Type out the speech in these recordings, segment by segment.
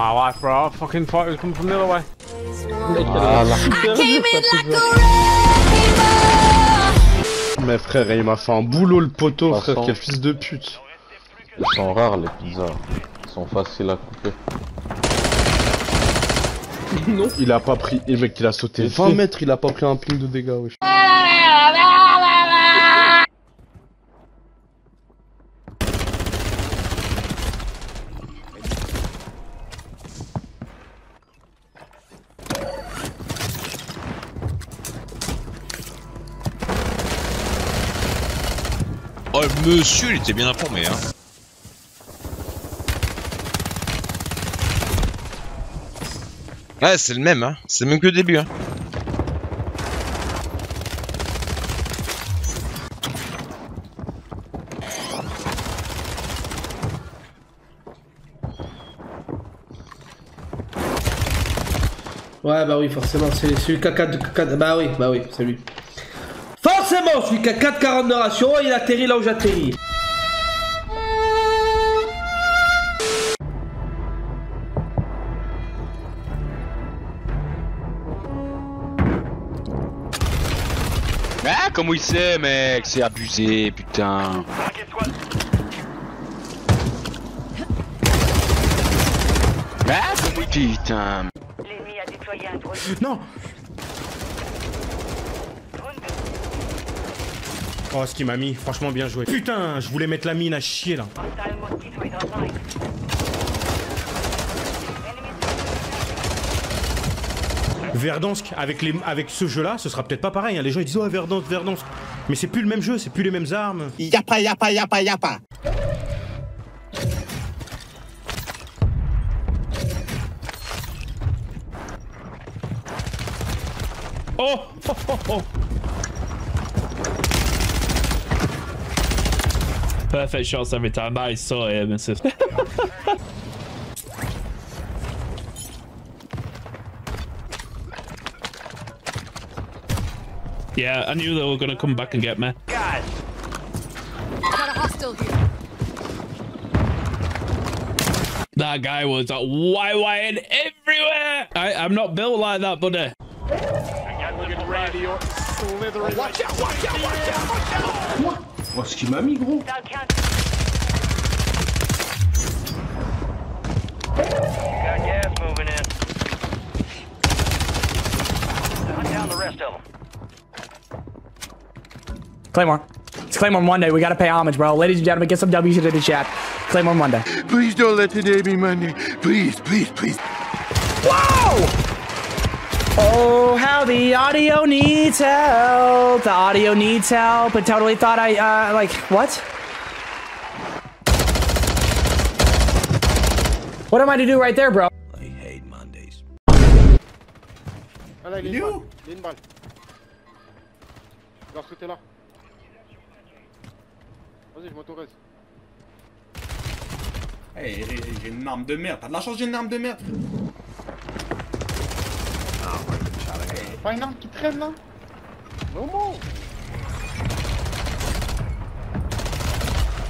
Oh, fucking fire coming from the other way. Voilà. Came in like a wrecking ball. Mais frère, il m'a fait un boulot le poteau, frère, quel fils de pute. Ils sont rares les pizzas. Ils sont faciles à couper. Il a pas pris, et mec, il a sauté Mais 20 si. mètres, il a pas pris un ping de dégâts, wesh. Oh, monsieur, il était bien informé, hein. Ouais, c'est le même, hein. C'est le même que le début, hein. Ouais, bah oui, forcément, c'est celui qui a 4, 4 Bah oui, bah oui, c'est lui. Celui qui a 4,40 de ratio, il atterrit là où j'atterris. Ah, comment il sait, mec? C'est abusé, putain. Ah, comment il... Putain? L'ennemi a déployé un drone. Non Oh, ce qu'il m'a mis, franchement bien joué. Putain, je voulais mettre la mine à chier là. Verdansk, avec, les, avec ce jeu-là, ce sera peut-être pas pareil. hein. Les gens ils disent oh Verdansk, Verdansk. Mais c'est plus le même jeu, c'est plus les mêmes armes. Yapa, yapa, yapa, yapa. Oh, oh, oh, oh. Perfect shots every time. That is so aim assist. yeah, I knew they were going to come back and get me. God. That guy was like YYing everywhere. I, I'm not built like that, buddy. Look at Randy Orton slithering. Watch out, watch out, watch out, watch out! What? Hunt down the rest of them. Claymore. It's Claymore Monday. We gotta pay homage, bro. Ladies and gentlemen, get some W's into the chat. Claymore Monday. Please don't let today be Monday. Please, please, please. Whoa! Oh, how the audio needs help. The audio needs help. I totally thought I, uh, like, what? What am I to do right there, bro? Allez, il est où Il y a une balle. Dans ce côté-là. Vas-y, je m'autorise. Hey, j'ai une arme de merde. T'as de la chance, j'ai une arme de merde. Pas une arme qui traîne là Momo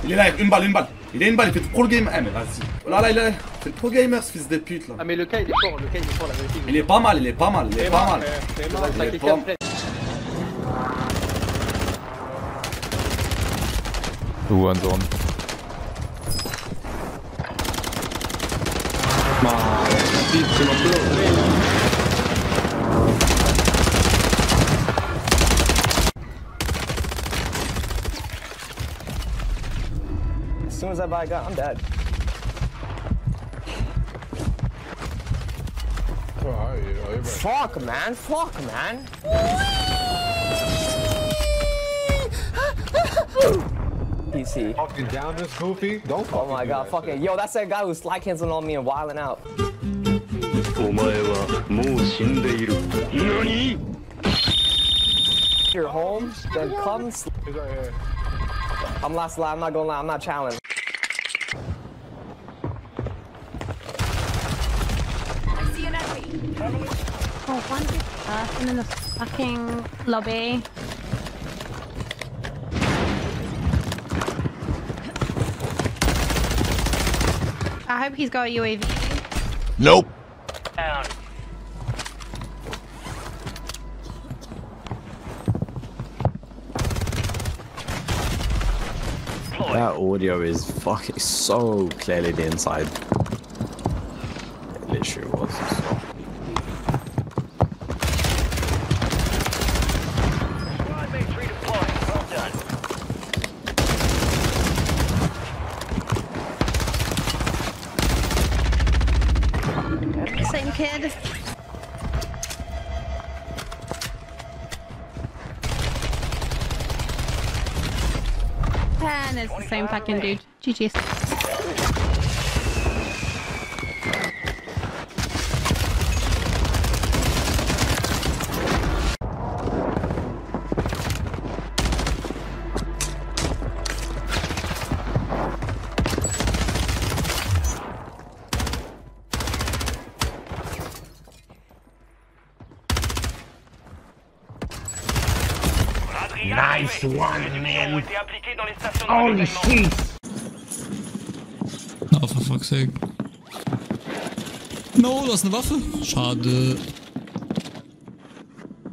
Il est là, une balle, une balle. Il a une balle, il fait le pro gamer. Eh, mais vas-y. Là, là, il est. C'est le pro gamer, ce fils de pute là. Ah, mais le cas il est fort, le cas il est fort, la vérité. Il est pas mal, il est pas mal, il est pas mal. Il est pas-. Ou un soon as I buy a gun, I'm dead. Oh, fuck, man. Fuck, man. PC. Fucking down this goofy. Don't Oh my god, fucking. Yo, that's that guy who's slide canceling on me and wilding out. You're home, then come. sl- He's right here. I'm last lie, I'm not gonna lie, I'm not challenged. In the fucking lobby. I hope he's got a UAV. Nope. That audio is fucking so clearly the inside. It literally was. And it's the same fucking dude. GG's. One, man. Holy shit. Oh, for fuck's sake. No, du hast eine Waffe? Schade.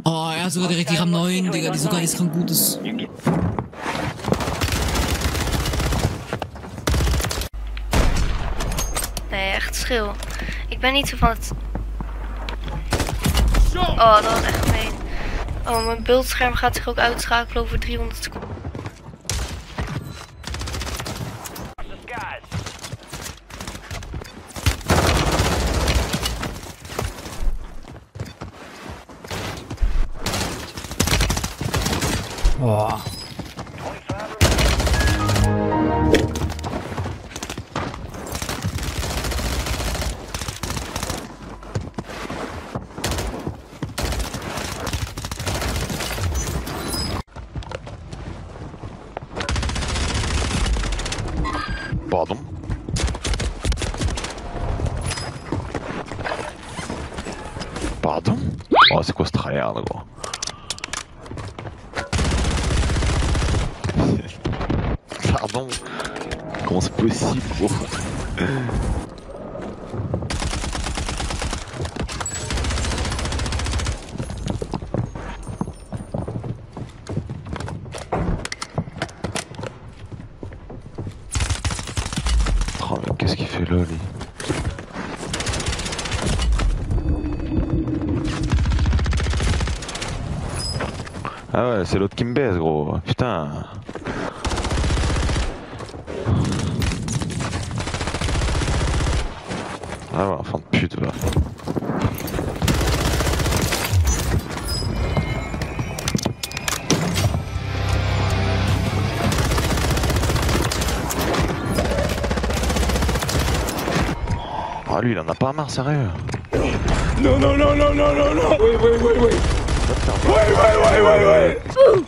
Oh, er hat sogar direkt die RAM 9, Digga, die so geistkrank gut ist. Nee, echt schil. Ik ben niet zo van het... Oh, dat was echt. Oh, mijn beeldscherm gaat zich ook uitschakelen over 300 seconden. Oh. Oh, c'est quoi ce tryhard, gros Pardon. Comment c'est possible, gros Oh, qu'est-ce qu'il fait là, lui ouais, c'est l'autre qui me baise, gros. Putain. Ah ouais, enfant de pute, va. Ah lui, il en a pas marre, sérieux. Non, non, non, non, non, non, non. Oui, oui, oui, oui. Vai, vai, vai, vai, vai. Uh.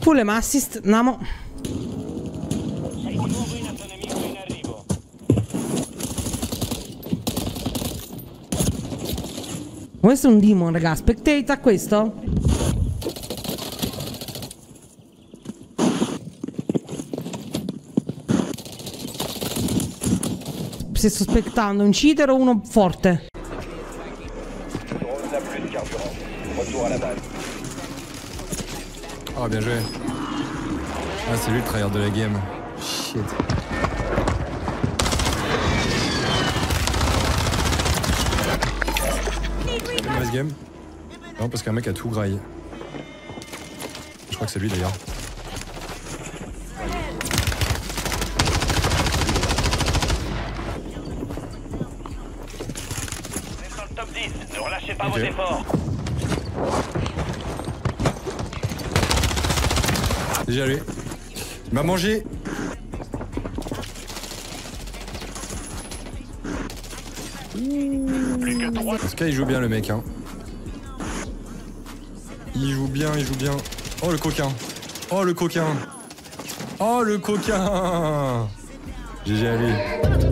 Pull assist, Namo. Questo è un demon, raga. Spectate a questo? Si sto aspettando un cheater o uno forte? Oh, bien joué. Ah, c'est lui le tryhard de la game. Shit. Mauvaise game Non, parce qu'un mec a tout graillé. Je crois que c'est lui d'ailleurs. Top 10, ne relâchez pas Ok. vos efforts. Déjà lui. Il m'a mangé. En tout cas, il joue bien le mec. Hein. Il joue bien, il joue bien. Oh le coquin. Oh le coquin. Oh le coquin GG à.